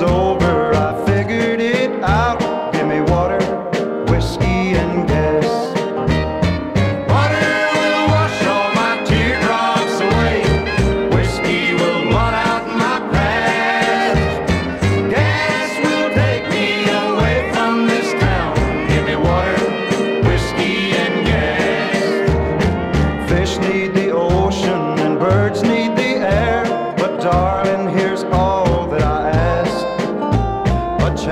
that